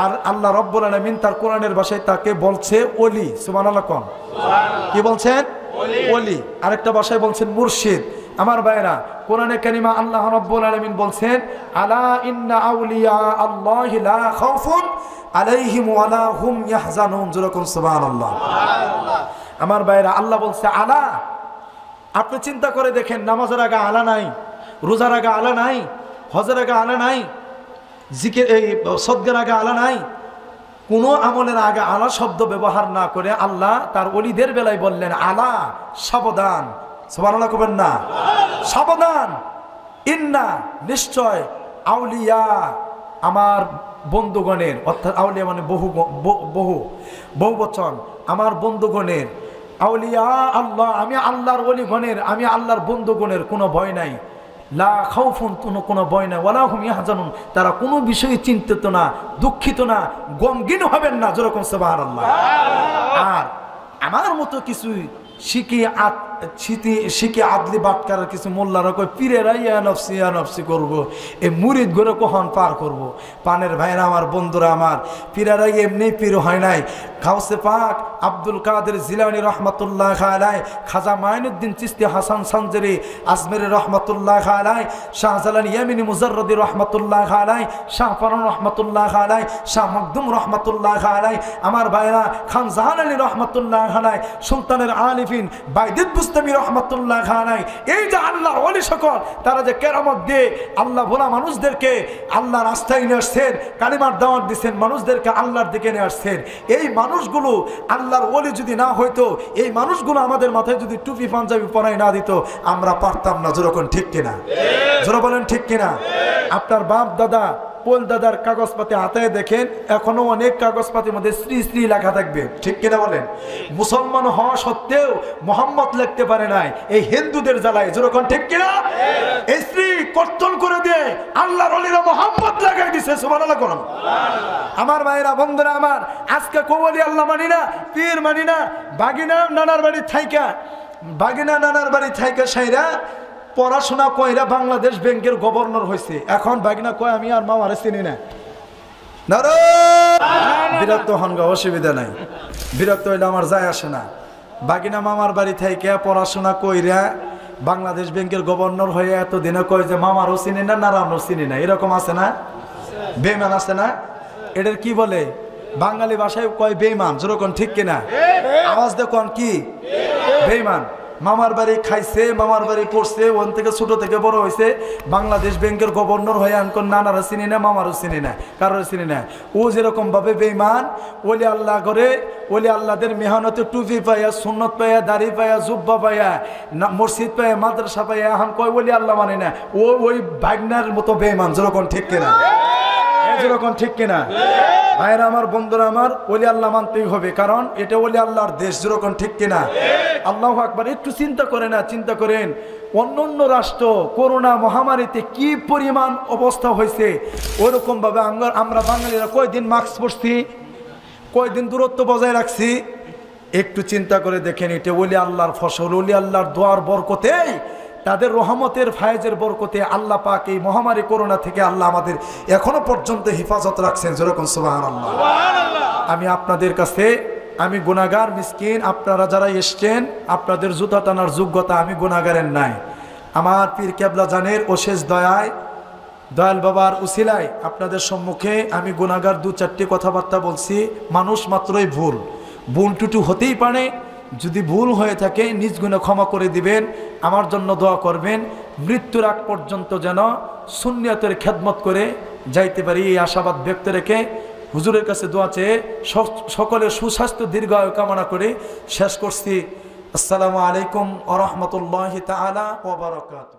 আর আল্লাহ রব্বুল আলমিন তার কোরআনের ভাষায় তাকে বলছে ওলি সুমান আল্লাহ কন? কি বলছেন? ওলি। আরেকটা ভাষায় বলছেন মুর্শিদ। আমার ভাইরা কোরআনে কারিমা আল্লাহ রাব্বুল আলামিন বলছেন, আলা ইন্না আউলিয়া আল্লাহি লা খাউফুন আলাইহিম ওয়ালা হুম ইয়াহজানুন। যেরকম সুবহানাল্লাহ। আমার ভাইরা আল্লাহ বলছে, আলা আপনি চিন্তা করে দেখেন, নামাজের আগে আলা নাই, রোজার আগে আলা নাই, হজের আগে আলা নাই জিকে এই সদ্গের আগে আলা নাই, কোনো আমলের আগে আলা শব্দ ব্যবহার না করে আল্লাহ তার অলিদের বেলায় বললেন, আলা সাবধান। সবানাল্লাহ করবেন না। সাবধান। ইন্না নিশ্চয় আউলিয়া আমার বন্ধুগণের, অর্থাৎ আউলিয়া মানে বহু বহু বহু বচন। আমার বন্ধুগণের আউলিয়া আল্লাহ আমি আল্লাহর অলিগণের আমি আল্লাহর বন্ধুগণের কোনো ভয় নাই। লা খাউফুন কোনো কোনো ভয় নাই। ওলা হুম ইয়াহজানুন। তারা কোনো বিষয়ে চিন্তিত না দুঃখিত না গমগিন হবেন না যেরকম সবার আল্লাহ আর আমার মতো কিছু শিখি আত শিখি শিখি আদলি বাটকার কিছু মোল্লারা কই পীরেরা ইয়া নফসি ইয়া নফসি করব। এই মুরিদ করে কখন পার করব। পানের ভাইরা আমার, বন্ধুরা আমার। পীরেরা এমনি পীর হয় নাই। খাউসে পাক আব্দুল কাদের জিলানি রহমতুল্লাহ খালায় খাজা মাইনুদ্দিন চিস্তি হাসান সানজেরি, আজমের রহমতুল্লাহ খালায় শাহজালান ইয়ামিনী মুজাররদি রহমতুল্লাহ খালায় শাহ ফরান রহমতুল্লাহ খালায় শাহ মকদুম রহমতুল্লাহ খালায় আমার ভাইরা খান জাহান আলী রহমতুল্লাহ খালায় সুলতানের আলিফিন বাইদিদ বুস্তামি রহমতুল্লাহ খানাই এই যে আল্লাহ অলি সকল, তারা যে কেরামত দিয়ে আল্লাহ ভোলা মানুষদেরকে আল্লাহ রাস্তায় নিয়ে আসছেন, কালিমার দাওয়াত দিচ্ছেন, মানুষদেরকে আল্লাহর দিকে নিয়ে আসছেন। এই মানুষগুলো আল্লাহর অলি যদি না হইতো, এই মানুষগুলো আমাদের মাথায় যদি টুপি, পাঞ্জাবি পরাই না দিত, আমরা পারতাম না। যেরকম ঠিক কিনা? জোরে বলেন ঠিক কিনা? আপনার বাপ, দাদা পোল দাদার কাগজপাতি হাতে দেখেন, এখনও অনেক কাগজপাতির মধ্যে শ্রী শ্রী লেখা থাকবে। ঠিক কিনা বলেন? মুসলমান হওয়া সত্ত্বেও মোহাম্মদ লিখতে পারে নাই, এই হিন্দুদের জ্বালায়। যেরকম ঠিক কিনা? স্ত্রী কর্তন করে দিয়ে আল্লাহ অলিরা মোহাম্মদ লাগাই দিছে, সুবহানাল্লাহ করুন। আমার ভাইরা, বন্ধুরা আমার, আজকে কবলি আল্লাহ মানি না, পীর মানি না, বাগিনা নানার বাড়ি থাইকা, বাগিনা নানার বাড়ি থাইকা সাইরা পড়াশোনা কইরা বাংলাদেশ ব্যাংকের গভর্নর হয়েছে এখন বাগিনা কয় আমি আর মামারে চিনি না! বিরক্ত হন গা, অসুবিধা নাই। বিরক্ত হইলে আমার যায় আসে না। বাগিনা মামার বাড়ি থেকে পড়াশোনা কইরা বাংলাদেশ ব্যাংকের গভর্নর হয়ে এতদিনে কয় যে মামারও চিনি না নারানও চিনি না। এরকম আছে না? বেমান আছে না? এটার কি বলে? বাঙালি ভাষায় কয় বেইমান। যেরকম ঠিক কিনা? আওয়াজ দেখুন কি? বেইমান। মামার বাড়ি খাইছে, মামার বাড়ি পড়ছে ওন থেকে ছোট থেকে বড় হয়েছে। বাংলাদেশ ব্যাংকের গভর্নর হয়ে আনকন নানারা চিনি না, মামারও চিনি না কারোর চিনি না। ও যেরকম ভাবে বেইমান ওলি আল্লাহ করে, ওলি আল্লাহদের মেহনতে টুপি পাইয়া, সুন্নত পাইয়া, দাড়ি পাইয়া, জুব্বা পাইয়া মসজিদ পাইয়া, মাদ্রাসা পাইয়া, এখন কয় ওলি আল্লাহ মানে না? ও ওই বাগনার মতো বেইমান যেরকম ঠিক কিনা? যেরকম ঠিক কিনা? ভাইয়েরা আমার, বন্ধুরা আমার, ওলি আল্লাহ মানতেই হবে, কারণ এটা ওলি আল্লাহর দেশ যেরকম ঠিক কিনা? আল্লাহ আকবার, একটু চিন্তা করে না চিন্তা করেন অন্য অন্য রাষ্ট্র করোনা মহামারীতে কি পরিমাণ অবস্থা হয়েছে? ওরকম ভাবে আমরা আমরা বাঙালিরা কয়দিন মাস্ক পরছি? কয়দিন দূরত্ব বজায় রাখছি? একটু চিন্তা করে দেখেন, এটা ওলি আল্লাহর ফসল, ওলি আল্লাহর দোয়ার বরকতেই তাদের রহমতের ফায়েজের বরকতে আল্লাহ পাক এই মহামারী করোনা থেকে আল্লাহ আমাদের এখনও পর্যন্ত হেফাজত রাখছেন। যেরকম সুবাহ আল্লাহ আমি আপনাদের কাছে আমি গুণাগার মিসকিন আপনারা যারা এসছেন আপনাদের জুতা টানার যোগ্যতা আমি গুণাগারের নাই। আমার পীর কেবলা জানের অশেষ দয়ায় দয়াল বাবার উসিলায় আপনাদের সম্মুখে আমি গুণাগার দু চারটি কথাবার্তা বলছি। মানুষ মাত্রই ভুল। ভুল টুটু হতেই পারে যদি ভুল হয়ে থাকে, নিজ গুণে ক্ষমা করে দিবেন, আমার জন্য দোয়া করবেন, মৃত্যুর আগ পর্যন্ত যেন শূন্যতের খেদমত করে যাইতে পারি, এই আশাবাদ ব্যক্ত রেখে হুজুরের কাছে দোয়া চেয়ে সকলের সুস্বাস্থ্য দীর্ঘায়ু কামনা করে শেষ করছি। আসসালামু আলাইকুম আ রহমতুল্লাহ তালা ওবরাকাত